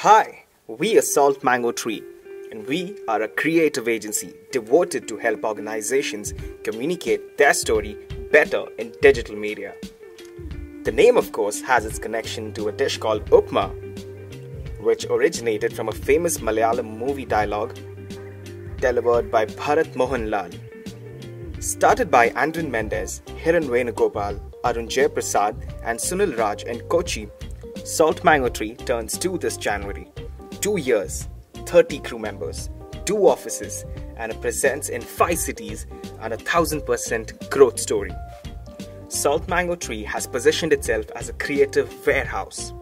Hi, we are Salt Mango Tree, and we are a creative agency devoted to help organizations communicate their story better in digital media. The name, of course, has its connection to a dish called upma, which originated from a famous Malayalam movie dialogue delivered by Bharat Mohanlal. Started by Andren Mendes, Hiran Venugopal, Arun Jayaprasad, and Sunil Raj in Kochi, Salt Mango Tree turns two this January. Two years, 30 crew members, two offices, and a presence in five cities and a thousand percent growth story. Salt Mango Tree has positioned itself as a creative warehouse.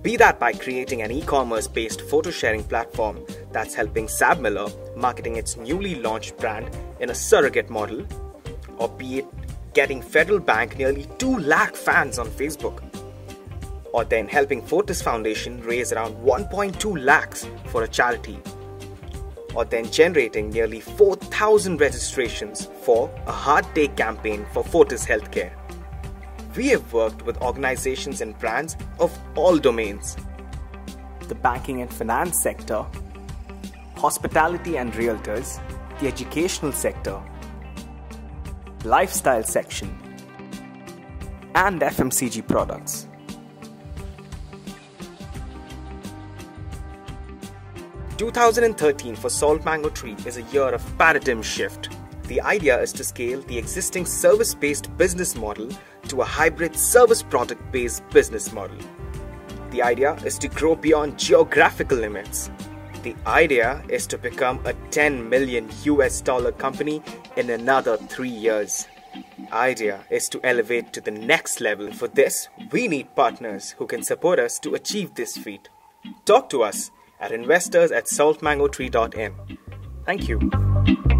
Be that by creating an e commerce based photo sharing platform that's helping SABMiller marketing its newly launched brand in a surrogate model, or be it getting Federal Bank nearly 2 lakh fans on Facebook or then helping Fortis Foundation raise around 1.2 lakhs for a charity, or then generating nearly 4,000 registrations for a Heart Day campaign for Fortis Healthcare. We have worked with organizations and brands of all domains the banking and finance sector, hospitality and realtors, the educational sector, lifestyle section, and FMCG products. 2013 for Salt Mango Tree is a year of paradigm shift. The idea is to scale the existing service based business model to a hybrid service product based business model. The idea is to grow beyond geographical limits. The idea is to become a 10 million US dollar company in another 3 years. Idea is to elevate to the next level. For this, we need partners who can support us to achieve this feat. Talk to us at investors at saltmangotree.in. Thank you.